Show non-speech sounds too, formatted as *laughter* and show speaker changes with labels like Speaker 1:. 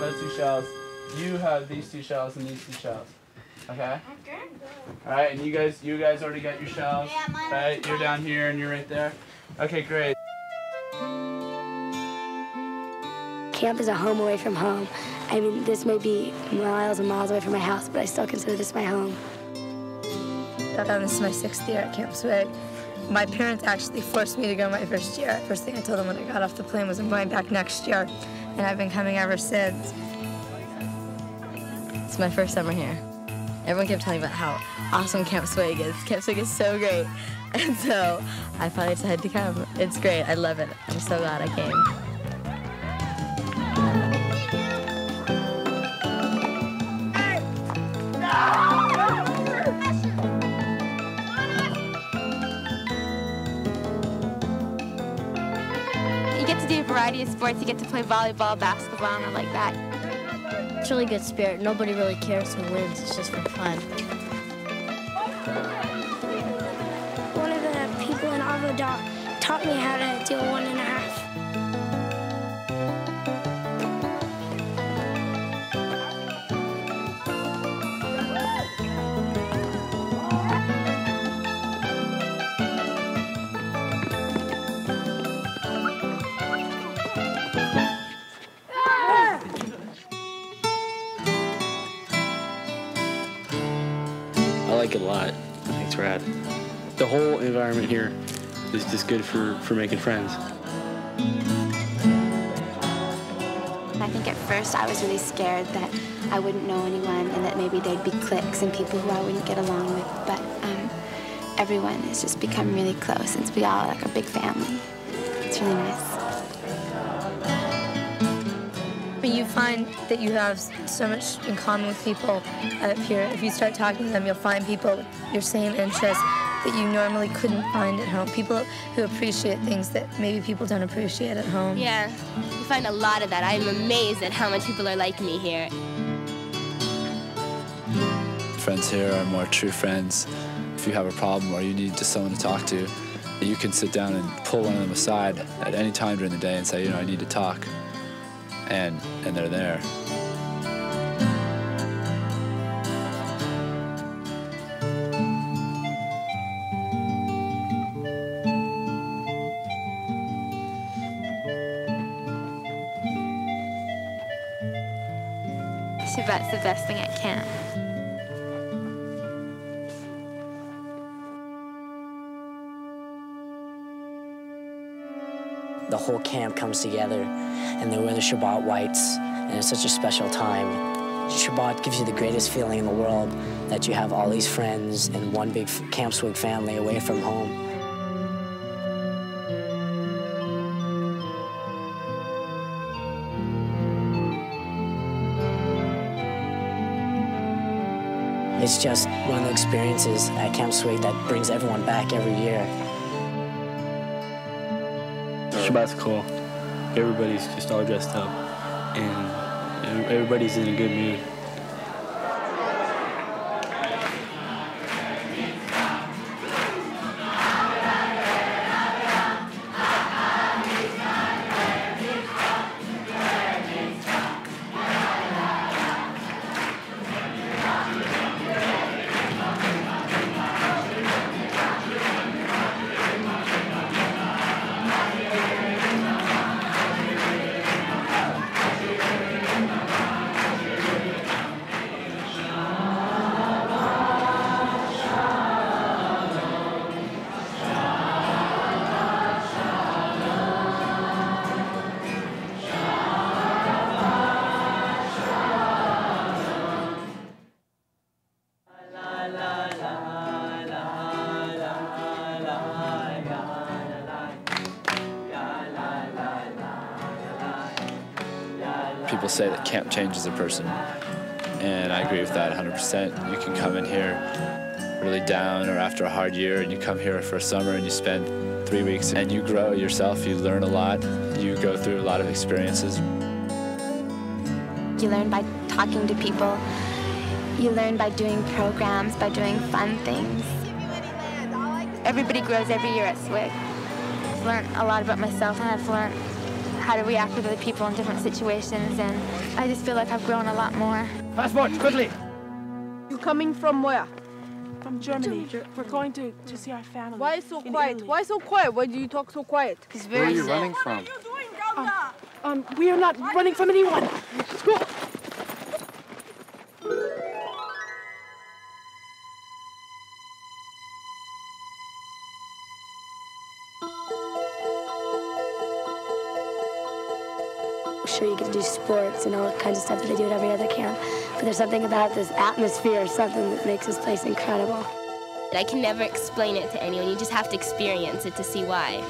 Speaker 1: those two shells and those two shells. You have these two shells and these two shells. Okay?
Speaker 2: Okay.
Speaker 1: Alright, and you guys you guys already got your shells.
Speaker 2: Yeah, mine
Speaker 1: Right? You're down here and you're right there. Okay, great.
Speaker 3: Camp is a home away from home. I mean, this may be miles and miles away from my house, but I still consider this my home.
Speaker 4: This is my sixth year at Camp Swig. My parents actually forced me to go my first year. First thing I told them when I got off the plane was I'm going back next year, and I've been coming ever since.
Speaker 5: It's my first summer here. Everyone kept telling me about how awesome Camp Swig is. Camp Swig is so great. *laughs* And so I finally decided to come. It's great. I love it. I'm so glad I came.
Speaker 2: You get to do a variety of sports. You get to play volleyball, basketball, and all like that.
Speaker 3: It's really good spirit. Nobody really cares who wins. It's just for fun. One of the people in Avodah taught me how to do one and
Speaker 6: like it a lot. I think it's rad. The whole environment here is just good for, for making friends.
Speaker 2: I think at first I was really scared that I wouldn't know anyone and that maybe there'd be cliques and people who I wouldn't get along with. But um, everyone has just become really close and we all like a big family. It's really nice.
Speaker 4: But you find that you have so much in common with people uh, up here. If you start talking to them, you'll find people with your same interests that you normally couldn't find at home. People who appreciate things that maybe people don't appreciate at home.
Speaker 7: Yeah, you find a lot of that. I'm amazed at how much people are like me here.
Speaker 8: Friends here are more true friends. If you have a problem or you need just someone to talk to, you can sit down and pull one of them aside at any time during the day and say, you know, I need to talk. And, and they're there.
Speaker 2: Shabbat's the best thing at camp.
Speaker 9: The whole camp comes together and they wear the Shabbat whites, and it's such a special time. Shabbat gives you the greatest feeling in the world that you have all these friends and one big Camp Swig family away from home. It's just one of the experiences at Camp Swig that brings everyone back every year.
Speaker 6: Shabbat's cool. Everybody's just all dressed up, and everybody's in a good mood.
Speaker 8: People say that camp changes a person, and I agree with that 100%. You can come in here really down or after a hard year, and you come here for a summer and you spend three weeks and you grow yourself, you learn a lot, you go through a lot of experiences.
Speaker 2: You learn by talking to people. You learn by doing programs, by doing fun things. Everybody grows every year at SWIG. I've learned a lot about myself and I've learned
Speaker 10: how to react with other people in different situations, and I just feel like I've grown a lot more.
Speaker 11: Passport, quickly.
Speaker 12: You coming from where?
Speaker 13: From Germany. We're going to, to see our family.
Speaker 12: Why so
Speaker 13: in
Speaker 12: quiet?
Speaker 13: Italy.
Speaker 12: Why so quiet? Why do you talk so quiet?
Speaker 10: He's
Speaker 14: Where are you running from?
Speaker 13: Um, we are not running from anyone. Let's go.
Speaker 3: Sure, you get to do sports and all kinds of stuff that they do at every other camp, but there's something about this atmosphere, something that makes this place incredible.
Speaker 7: I can never explain it to anyone. You just have to experience it to see why.